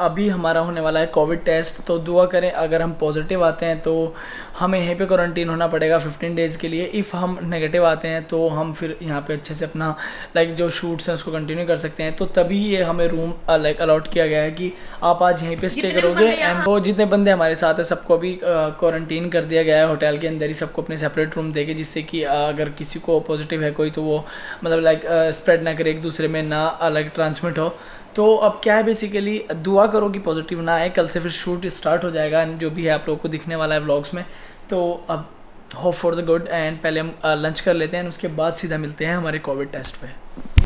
अभी हमारा होने वाला है कोविड टेस्ट तो दुआ करें अगर हम पॉजिटिव आते हैं तो हमें यहीं पे क्वारंटीन होना पड़ेगा 15 डेज़ के लिए। इफ़ हम नेगेटिव आते हैं तो हम फिर यहाँ पे अच्छे से अपना लाइक जो शूट्स हैं उसको कंटिन्यू कर सकते हैं। तो तभी ये हमें रूम लाइक अलॉट किया गया है कि आप आज यहीं पर स्टे करोगे एंड वो जितने बंदे हमारे साथ हैं सबको अभी क्वारंटीन कर दिया गया है होटल के अंदर ही। सबको अपने सेपरेट रूम देके जिससे कि अगर किसी को पॉजिटिव है कोई तो वो मतलब लाइक स्प्रेड ना करे एक दूसरे में ना लाइक ट्रांसमिट हो। तो अब क्या है बेसिकली दुआ करो कि पॉजिटिव ना आए, कल से फिर शूट स्टार्ट हो जाएगा जो भी है आप लोगों को दिखने वाला है व्लॉग्स में। तो अब hope for the good and पहले हम लंच कर लेते हैं उसके बाद सीधा मिलते हैं हमारे कोविड टेस्ट पे।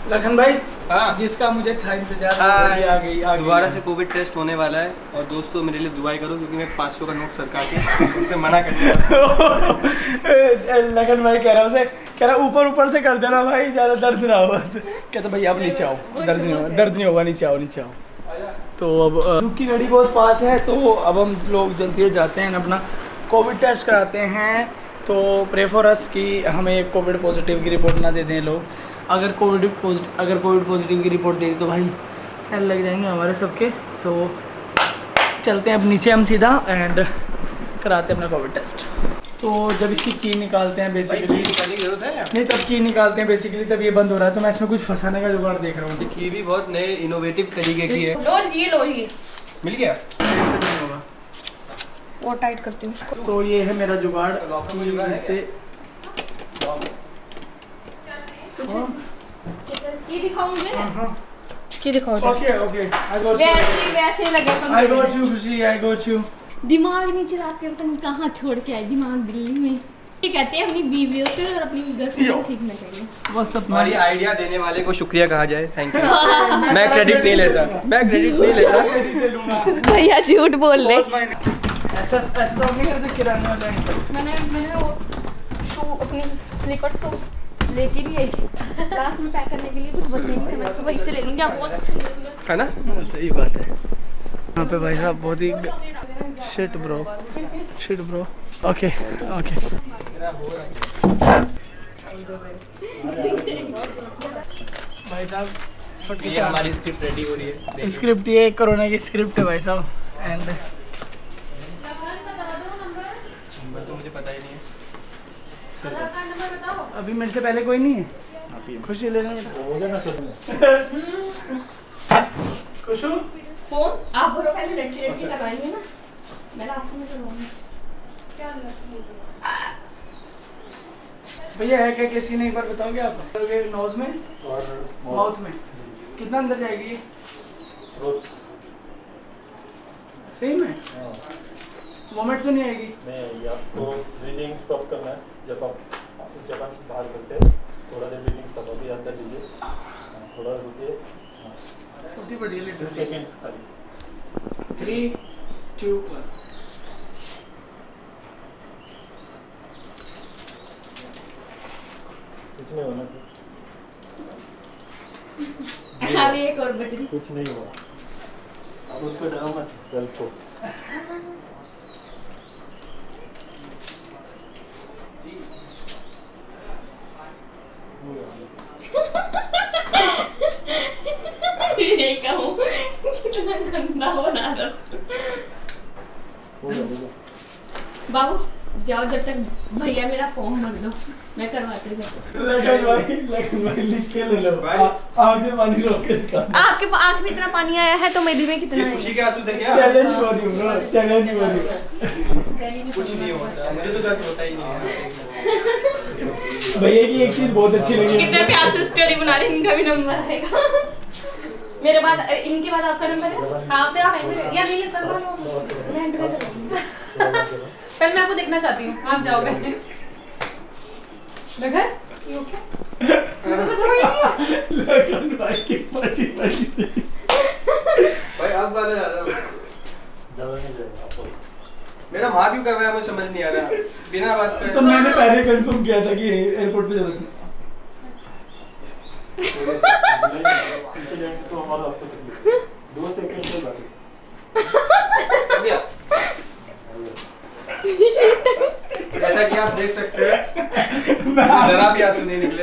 लखन भाई हाँ। जिसका मुझे था इंतज़ार हाँ, आ गई। दोबारा से कोविड टेस्ट होने वाला है और दोस्तों मेरे लिए दुआई करो क्योंकि मैं पाँच सौ का नोट सरकार के उनसे मना कर दिया। लगन भाई कह रहा उसे कह रहा ऊपर ऊपर से कर देना भाई ज़्यादा दर्द ना हो। बस कहता भाई आप नीचे आओ दर्द नहीं होगा दर्द नहीं होगा नीचे आओ नीचे आओ। तो अब धूप की घड़ी बहुत पास है तो अब हम लोग जल्दी जाते हैं अपना कोविड टेस्ट कराते हैं। तो प्रे फॉर अस कि हमें कोविड पॉजिटिव की रिपोर्ट ना दे दें लोग। अगर कोविड पॉजिटिव अगर कोविड पॉजिटिव की रिपोर्ट दे दी तो भाई एल लग जाएँगे हमारे सबके। तो चलते हैं अब नीचे हम सीधा एंड कराते हैं अपना कोविड टेस्ट तो जब इसकी की निकालते हैं बेसिकली की ज़रूरत है नहीं तब की निकालते हैं बेसिकली तब ये बंद हो रहा है। तो मैं इसमें कुछ फंसाने का जुगाड़ देख रहा हूँ। की भी बहुत नए इनोवेटिव तरीके की है। लो ये लो ये मिल गया? इससे नहीं होगा। और टाइट करती हूँ तो ये है मेरा जुगाड़ लॉक में कि जुगाड़ ये दिखाऊँ मुझे। दिखाओ ओके ओके। आई गॉट वैसे वैसे लगे आई गॉट यू खुशी आई गॉट यू दिमाग नहीं चलाते पता नहीं कहाँ छोड़ के आए दिमाग दिल्ली में। ये कहते हैं अपनी बीवियों से और अपनी गर्लफ्रेंड से सीखना चाहिए बस हमारी आइडिया देने वाले को शुक्रिया कहा जाए। थैंक यू मैं क्रेडिट नहीं लेता। मैं क्रेडिट नहीं लेता। भैया झूठ बोल रहे। ऐसा ऐसा नहीं करते किराने वाले मैंने मैंने वो शू अपनी स्लीपर्स को लेके भी आई। लास्ट में पैक करने के लिए कुछ बच नहीं थे मैं तो वहीं से ले लूँगी आप बहुत। है ना? सही बात है। यहाँ पे भाई साहब बहुत ही shit bro shit bro okay okay भाई साहब फट के ये हमारी स्क्रिप्ट रेडी हो रही है। स्क्रिप्ट ये कोरोना की स्क्रिप्ट है भाई साहब। एंड नंबर तो मुझे पता ही नहीं है अभी मेरे से पहले कोई नहीं है। खुशी ले लेना खुशू? फ़ोन? आप बोलो पहले लड़की लड़की करवाएँगे ना। मैं लास्ट में क्या भैया है क्या कैसी नहीं एक बार बताओगे आप? नोज़ में? और माउथ में। कितना अंदर जाएगी? सही में मोमेंट तो नहीं आएगी? नहीं आपको ब्रीदिंग स्टॉप करना है। जब आप जब आप बाहर करते हैं। थोड़ा देर ब्रीदिंग स्टॉप अभी अंदर लीजिए। हाँ, थोड़ा रुकिए। छोटी बड़ी है टू सेकेंड्स खाली। थ्री टू वन कुछ नहीं होना। अभी एक और बच रही। कुछ नहीं हुआ अब उसको डरो मत। गर्ल को देखा हूँ हो। बाबू जाओ जब तक भैया मेरा फॉर्म भर दो। मैं करवाती हूँ। आपके आँख में इतना पानी आया है तो मेरी में कितना है? चैलेंज कुछ नहीं होता मुझे तो दर्द होता ही नहीं भैया की एक चीज़ बहुत अच्छी लगी। कितने प्यार से स्टोरी बना रहे हैं, इनका भी नंबर आएगा। मेरे बाद इनके बाद आपका नंबर है? हाँ फिर आप या ले ले करवा मैं एंट्री कर लूँगी। पहले मैं आपको देखना चाहती हूँ आप जाओ पहले। लगा लगन भाई अब वाला ज़्यादा। ज़्यादा नहीं जाएगा आपको मेरा वहाँ क्यों करवाया मुझे समझ नहीं आ रहा। बिना बात तो मैंने पहले कंफर्म किया था कि एयरपोर्ट पे जाना इंसिडेंट तो हमारा आपको तकलीफ़ दो सेकेंड से बाकी जैसा कि आप देख सकते हैं जरा भी आँसू नहीं निकले।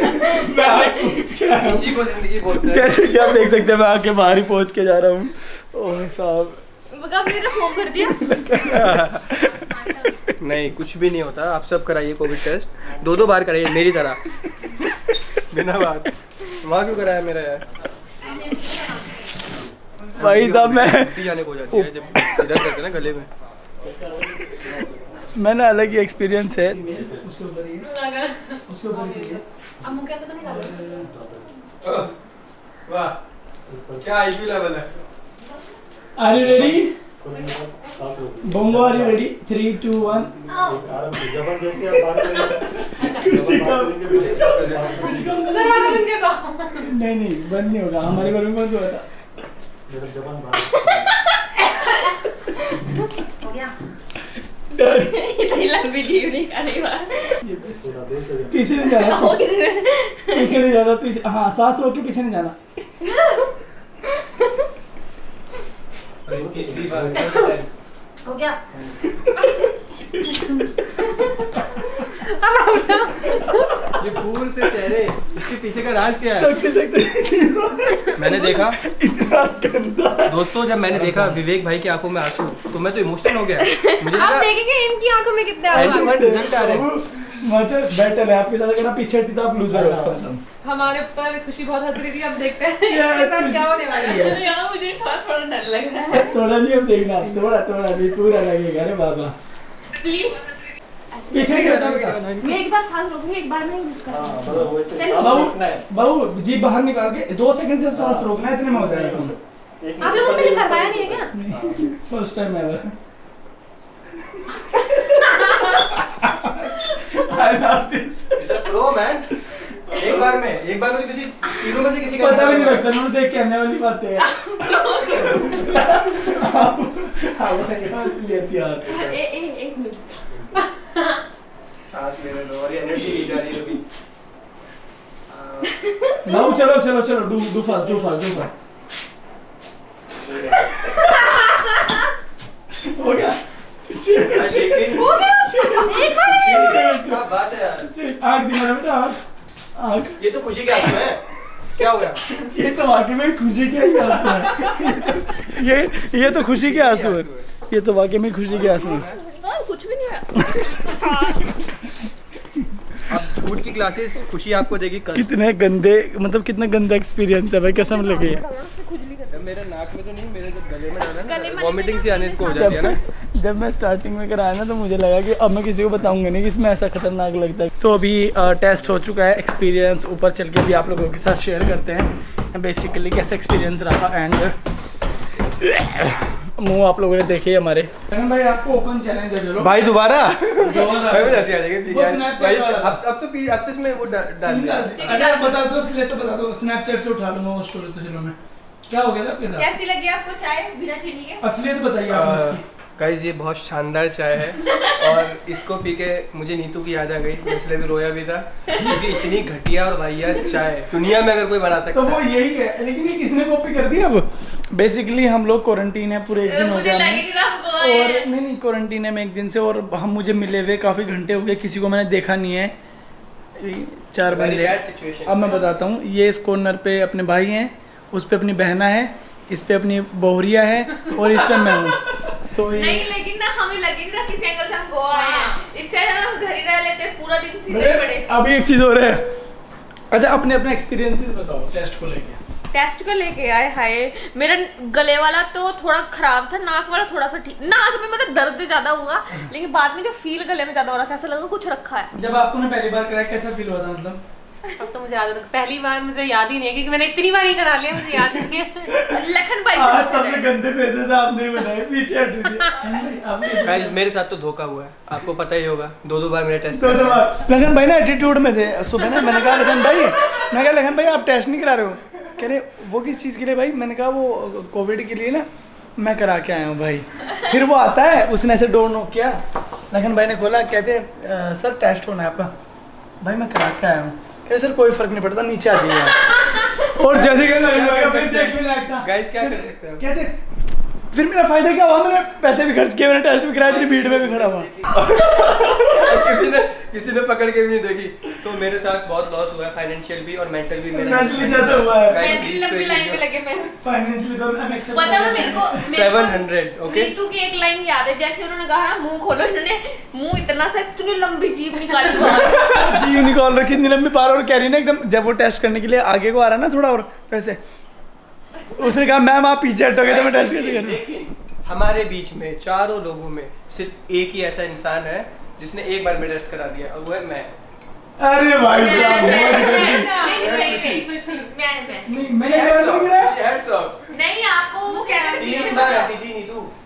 इसी को ज़िंदगी बोलते हैं जैसे कि आप देख सकते हैं मैं आके बाहर ही पहुँच के जा रहा हूँ। ओह साहब। बगा मेरा फ़ोन कर दिया। नहीं कुछ भी नहीं होता। आप सब कराइए कोविड टेस्ट दो दो बार कराइए मेरी तरह। बिना बात। वहाँ क्यों कराया मेरा यार? भाई साहब मैं आने को जाती है जब इधर करते हैं ना गले में। मैंने अलग ही एक्सपीरियंस है। लगा अब मुँह के अंदर तो नहीं डालो वाह क्या आईपी लेवल है are you ready Bongo are you ready three two one कुछ कम, दरवाज़ा बंद कर दो नहीं नहीं बंद नहीं होगा हमारे घर में बंद हुआ था हो गया इतनी लंबी नहीं है पीछे नहीं जाना। पीछे नहीं जाना पीछे हाँ सांस रोक के पीछे नहीं जाना। हो गया। ये फूल से चेहरे इसके पीछे का राज क्या है? सकते सकते। मैंने देखा। इतना गंदा। दोस्तों जब मैंने देखा विवेक भाई की आँखों में आँसू तो मैं तो इमोशनल हो गया। मुझे आप देखेंगे इनकी आँखों में कितने आँसू आ रिज़ल्ट आ रहे हैं? बेटर है। आपके साथ अगर आप पीछे हटती तो आप लूजर हो उसका मतलब। हमारे ऊपर खुशी बहुत हंस रही थी अब देखते हैं इसके साथ क्या होने वाला है। यार। यहाँ मुझे थोड़ा थोड़ा डर लग रहा है। थोड़ा नहीं अब देखना। थोड़ा थोड़ा नहीं पूरा लगेगा। अरे बाबा। प्लीज़ पीछे नहीं हटना मैं एक बार सांस रोकूँगी एक बार नहीं कर हाँ मतलब वैसे चलो। आप बाबू देखना है बाबू जी बाहर निकाल के दो सेकंड से सांस रोकना है इतने में हो जाएगा तुम आप लोगों ने करवाया नहीं है क्या first time ever I love this pro man एक बार में एक बार में तो किसी तीनों में से किसी का पता भी नहीं लगता उन्होंने देख के आने वाली बातें हैं लेती यार ए ए एक मिनट और ये एनर्जी ली जा रही है अभी बाबू चलो चलो चलो do do fast do fast do fast हो गया। हो गया। एक बार क्या बात है यार। आग दिमाग बेटा आग। आग। ये तो खुशी के आँसू है। क्या हो गया? ये तो वाकई में खुशी के ही आँसू है। ये ये तो खुशी के आँसू है। ये तो वाकई में खुशी के आँसू है कुछ भी नहीं है। झूठ की क्लासेस खुशी आपको देगी कल। कितने गंदे मतलब कितना गंदा एक्सपीरियंस है भाई कसम लगे। जब मेरे नाक में तो नहीं मेरे जब गले में डाला वॉमिटिंग सी आने को हो जाती है ना। जब मैं स्टार्टिंग में कराया ना तो मुझे लगा कि अब मैं किसी को बताऊँगा नहीं कि इसमें ऐसा खतरनाक लगता है। तो अभी टेस्ट हो चुका है एक्सपीरियंस ऊपर चल के अभी आप लोगों के साथ शेयर करते हैं। बेसिकली कैसा एक्सपीरियंस रहा एंड मुँह आप लोगों ने देखे ही हमारे। भाई आपको ओपन चैलेंज है चलो। भाई दोबारा? दोबारा। भाई भी ऐसे आ जाएँगे। अब अब तो पी- अब तो इसमें वो डाल दिया। अरे आप बता दो इसलिए तो बता दो स्नैपचैट से उठा लूँगा वो स्टोरी तो चलो मैं। क्या हो गया था आपके साथ? कैसी लगी आपको चाय बिना चीनी के? असलियत बताइए आप इसकी। गाइस ये बहुत शानदार चाय है। और इसको पी के मुझे नीतू की याद आ गई इसलिए भी रोया भी था क्योंकि इतनी घटिया और भैया चाय दुनिया में अगर कोई बना सकता तो वो है। यही है लेकिन ये किसने कॉपी कर दी अब? बेसिकली हम लोग क्वारंटीन है पूरे एक दिन हो गया और नहीं नहीं क्वारंटीन है मैं एक दिन से और हम मुझे मिले हुए काफ़ी घंटे हो गए किसी को मैंने देखा नहीं है। चार बंदे। अब मैं बताता हूँ ये इस कॉर्नर पे अपने भाई हैं उस पर अपनी बहना है इस पे अपनी बहुरिया है और इस पे मैं हूँ। तो ये नहीं लेकिन ना हमें लगी ना किसी एंगल से हम गोवा आए हैं। इससे ज़्यादा हम घर ही रह लेते पूरा दिन सीधे पड़े। अभी एक चीज़ हो रहा है। अच्छा अपने अपने एक्सपीरियंसेस बताओ टेस्ट को लेके। टेस्ट को लेके आए हाय। मेरा गले वाला तो थोड़ा खराब था नाक वाला थोड़ा सा ठीक नाक में मतलब दर्द ज़्यादा हुआ लेकिन बाद में जो फील गले में ज़्यादा हो रहा था ऐसा लगा कुछ रखा है। जब आपको ने पहली बार कराया कैसा फील हुआ था मतलब? अब तो मुझे याद है पहली बार मुझे याद ही नहीं है क्योंकि मैंने इतनी बार ही करा लिया मुझे याद नहीं है। लखन भाई आज सबसे गंदे फेसेस आपने बनाए पीछे हट आपने गाइस मेरे साथ तो धोखा हुआ है आपको पता ही होगा दो दो बार मेरा टेस्ट तो तो लखन भाई ना एटीट्यूड में थे सुबह ना मैंने कहा लखन भाई मैं कहा लखन भाई आप टेस्ट नहीं करा रहे हो? कह रहे वो किस चीज़ के लिए भाई? मैंने कहा वो कोविड के लिए ना मैं करा के आया हूँ भाई। फिर वो आता है उसने ऐसे डोर नोक किया। लखन भाई ने खोला कहते सर टेस्ट होना है आपका। भाई मैं करा के आया हूँ। कह रहे सर कोई फ़र्क नहीं पड़ता नीचे आ जाइए और जैसे कहते फिर मेरा फ़ायदा क्या हुआ? मैंने पैसे भी खर्च किए मैंने टेस्ट भी कराया इतनी भीड़ में भी खड़ा हुआ। किसी ने किसी ने पकड़ के भी नहीं देखी। तो मेरे साथ बहुत लॉस हुआ है फाइनेंशियल भी और मेंटल भी मेरा Mentally ज़्यादा हुआ है। Guys, मैं please लंबी लाइन में लगे मैं। फाइनेंशियली तो मैं एक्सेप्ट पता है मेरे को मेरे को 700, okay? नीतू की एक लाइन याद है जैसे उन्होंने कहा मुँह खोलो इन्होंने मुँह इतना सा इतनी लंबी जीभ निकाली बाहर जी यूनिकॉर्न रखी इतनी लंबी बार और कह रही ना एकदम जब वो टेस्ट करने के लिए आगे को आ रहा ना थोड़ा और पैसे। उसने कहा मैम आप पीछे हटोगे तो मैं टेस्ट कैसे करूँ? लेकिन हमारे बीच में चारों लोगों में सिर्फ़ एक ही ऐसा इंसान है जिसने एक बार में टेस्ट करा दिया और वो है मैं। अरे भाई साहब नहीं, मैं मैं आपको वो कह रहा है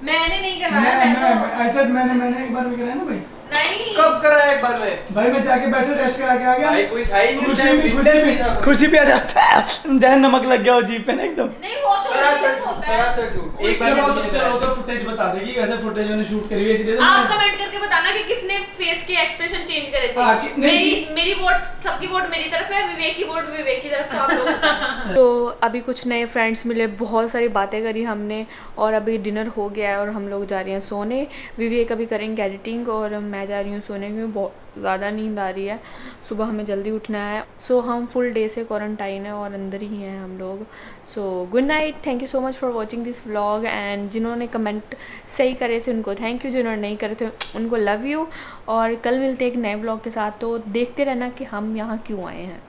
मैंने नहीं मैं करवाया मैं मैं तो आई सेड मैंने मैंने एक बार भी कराया ना भाई। नहीं। कब करा एक बार में? भाई मैं जाके बैठे टेस्ट करा के आ गया। भाई कोई था ही नहीं खुशी भी खुशी भी। खुशी भी आ जाता है। जहन नमक लग गया वो जीप पे ना एकदम। नहीं वो तो सरासर है। सरासर झूठ। एक बार चलो तो। तो फुटेज बता देगी वैसे फुटेज मैंने शूट करी हुई है इसलिए तो आप कमेंट करके बताना कि किसने फेस के एक्सप्रेशन चेंज करे थे। हाँ, मेरी मेरी वोट सबकी वोट मेरी तरफ़ है विवेक की वोट विवेक की तरफ़ है आप लोग तो अभी कुछ नए फ्रेंड्स मिले बहुत सारी बातें करी हमने और अभी डिनर हो गया है और हम लोग जा रहे हैं सोने। विवेक अभी करेंगे एडिटिंग और मैं जा रही हूँ, सोने क्योंकि बहुत ज़्यादा नींद आ रही है। सुबह हमें जल्दी उठना है। सो हम फुल डे से क्वारंटाइन है और अंदर ही हैं हम लोग। So good night thank you so much for watching this vlog and जिन्होंने कमेंट सही करे थे उनको थैंक यू जिन्होंने नहीं करे थे उनको लव यू और कल मिलते एक नए व्लॉग के साथ। तो देखते रहना कि हम यहाँ क्यों आए हैं।